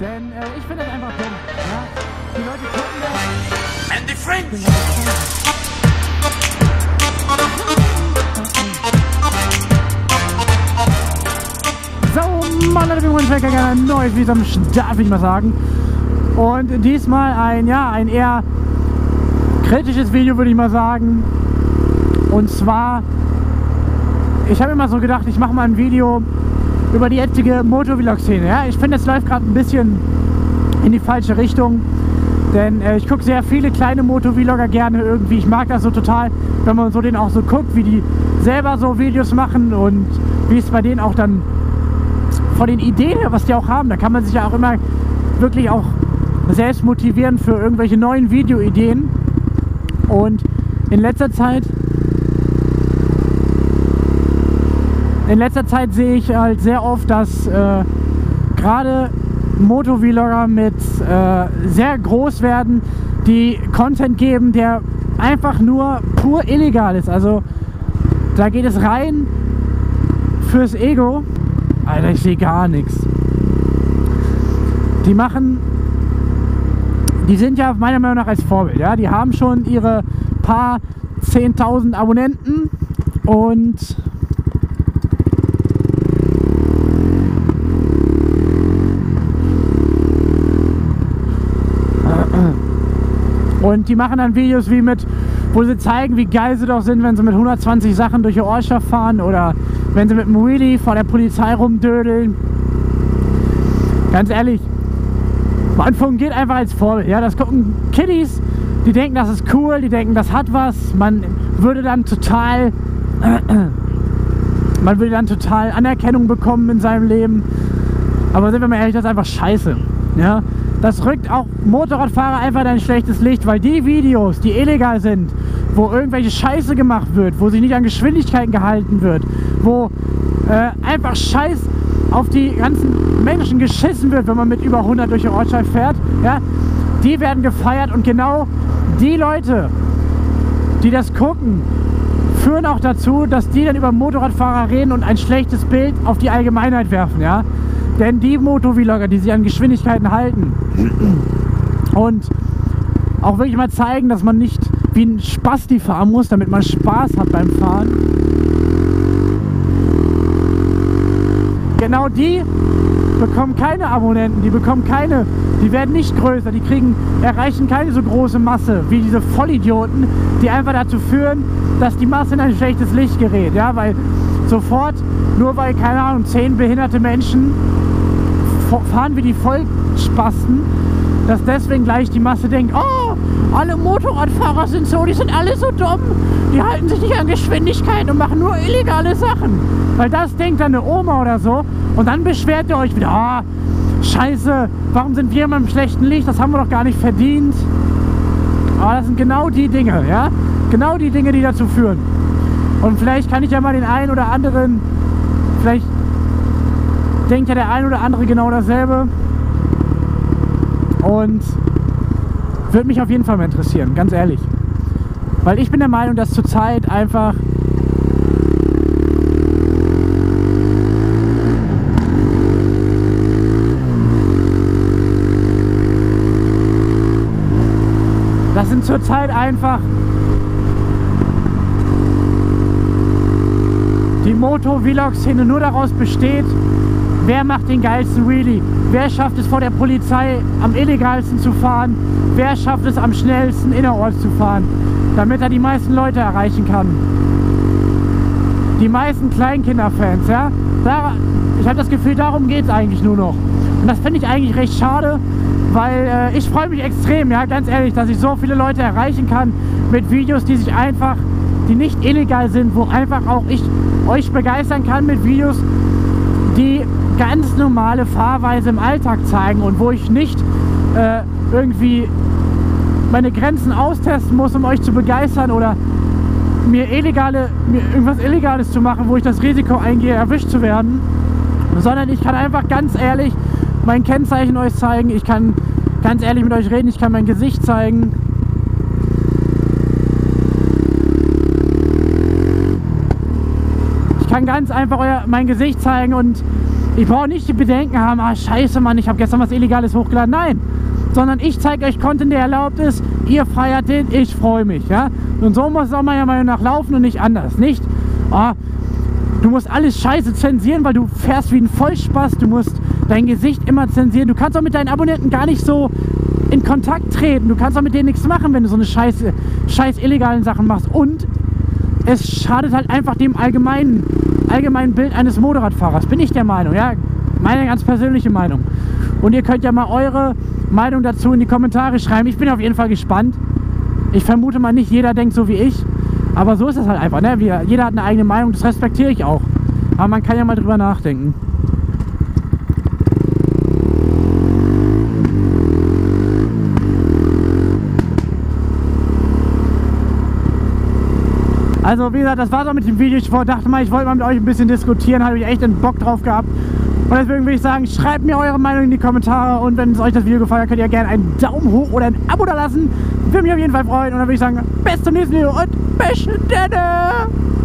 Denn äh, ich finde das einfach dumm. Ja? Die Leute gucken das. And the French! So, Mann, Leute, wir wollen gerne ein neues Video am Start, würde ich mal sagen. Und diesmal ein, ja, ein eher kritisches Video, würde ich mal sagen. Und zwar, ich habe immer so gedacht, ich mache mal ein Video über die jetzige Motovlog-Szene. Ja? Ich finde, es läuft gerade ein bisschen in die falsche Richtung. Denn äh, ich gucke sehr viele kleine Motovlogger gerne irgendwie. Ich mag das so total, wenn man so den auch so guckt, wie die selber so Videos machen und wie es bei denen auch dann von den Ideen was die auch haben. Da kann man sich ja auch immer wirklich auch selbst motivieren für irgendwelche neuen Videoideen. Und in letzter Zeit in letzter Zeit sehe ich halt sehr oft, dass äh, gerade Motovlogger mit äh, sehr groß werden, die Content geben, der einfach nur pur illegal ist. Also da geht es rein fürs Ego. Alter, ich sehe gar nichts. Die machen, die sind ja meiner Meinung nach als Vorbild. Ja? Die haben schon ihre paar 10.000 Abonnenten und Und die machen dann Videos wie mit, wo sie zeigen, wie geil sie doch sind, wenn sie mit 120 Sachen durch die Ortschaft fahren oder wenn sie mit einem Wheelie vor der Polizei rumdödeln. Ganz ehrlich, man fungiert einfach als Vorbild. Ja, das gucken Kiddies, die denken, das ist cool, die denken, das hat was. Man würde dann total, man würde dann total Anerkennung bekommen in seinem Leben. Aber sind wir mal ehrlich, das ist einfach scheiße. Ja, das rückt auch Motorradfahrer einfach in ein schlechtes Licht, weil die Videos, die illegal sind, wo irgendwelche Scheiße gemacht wird, wo sich nicht an Geschwindigkeiten gehalten wird, wo äh, einfach Scheiß auf die ganzen Menschen geschissen wird, wenn man mit über 100 durch die Ortschaft fährt, ja, die werden gefeiert und genau die Leute, die das gucken, führen auch dazu, dass die dann über Motorradfahrer reden und ein schlechtes Bild auf die Allgemeinheit werfen, ja. Denn die Motovlogger, die sich an Geschwindigkeiten halten und auch wirklich mal zeigen, dass man nicht wie ein Spasti fahren muss, damit man Spaß hat beim Fahren. Genau die bekommen keine Abonnenten, die bekommen keine, die werden nicht größer, die kriegen, erreichen keine so große Masse wie diese Vollidioten, die einfach dazu führen, dass die Masse in ein schlechtes Licht gerät, ja, weil sofort, nur weil, keine Ahnung, zehn behinderte Menschen fahren wie die Vollspasten, dass deswegen gleich die Masse denkt, oh, alle Motorradfahrer sind so, die sind alle so dumm, die halten sich nicht an Geschwindigkeit und machen nur illegale Sachen. Weil das denkt dann eine Oma oder so und dann beschwert ihr euch wieder, oh, scheiße, warum sind wir immer im schlechten Licht, das haben wir doch gar nicht verdient. Aber das sind genau die Dinge, ja, genau die Dinge, die dazu führen. Und vielleicht kann ich ja mal den einen oder anderen, vielleicht denkt ja der ein oder andere genau dasselbe. Und würde mich auf jeden Fall mal interessieren, ganz ehrlich. Weil ich bin der Meinung, dass zurzeit einfach das sind zurzeit einfach die Moto-Vlog-Szene nur daraus besteht, Wer macht den geilsten Wheelie? Wer schafft es vor der Polizei am illegalsten zu fahren? Wer schafft es am schnellsten innerorts zu fahren? Damit er die meisten Leute erreichen kann. Die meisten Kleinkinderfans, ja? Da, ich habe das Gefühl, darum geht es eigentlich nur noch. Und das finde ich eigentlich recht schade, weil äh, ich freue mich extrem, ja, ganz ehrlich, dass ich so viele Leute erreichen kann mit Videos, die sich einfach, die nicht illegal sind, wo einfach auch ich euch begeistern kann mit Videos, die ganz normale Fahrweise im Alltag zeigen und wo ich nicht äh, irgendwie meine Grenzen austesten muss, um euch zu begeistern oder mir illegale, mir irgendwas Illegales zu machen, wo ich das Risiko eingehe, erwischt zu werden, sondern ich kann einfach ganz ehrlich mein Kennzeichen euch zeigen, ich kann ganz ehrlich mit euch reden, ich kann mein Gesicht zeigen. Ich kann ganz einfach euer, mein Gesicht zeigen und Ich brauche nicht die Bedenken haben, ah scheiße Mann, ich habe gestern was Illegales hochgeladen. Nein, sondern ich zeige euch Content, der erlaubt ist. Ihr feiert den, ich freue mich. Ja? Und so muss es auch meiner Meinung nach laufen und nicht anders. Nicht, oh, du musst alles scheiße zensieren, weil du fährst wie ein Vollspaß. Du musst dein Gesicht immer zensieren. Du kannst auch mit deinen Abonnenten gar nicht so in Kontakt treten. Du kannst auch mit denen nichts machen, wenn du so eine scheiß, scheiß illegalen Sachen machst. Und es schadet halt einfach dem allgemeinen, allgemeinen Bild eines Motorradfahrers. Bin ich der Meinung, ja? Meine ganz persönliche Meinung. Und ihr könnt ja mal eure Meinung dazu in die Kommentare schreiben. Ich bin auf jeden Fall gespannt. Ich vermute mal nicht, jeder denkt so wie ich. Aber so ist es halt einfach. Ne? Wir, jeder hat eine eigene Meinung, das respektiere ich auch. Aber man kann ja mal drüber nachdenken. Also wie gesagt, das war so mit dem Video. Ich dachte mal, ich wollte mal mit euch ein bisschen diskutieren. Habe ich echt einen Bock drauf gehabt. Und deswegen würde ich sagen, schreibt mir eure Meinung in die Kommentare. Und wenn euch das Video gefallen hat, könnt ihr gerne einen Daumen hoch oder ein Abo da lassen. Würde mich auf jeden Fall freuen. Und dann würde ich sagen, bis zum nächsten Video und bis dann.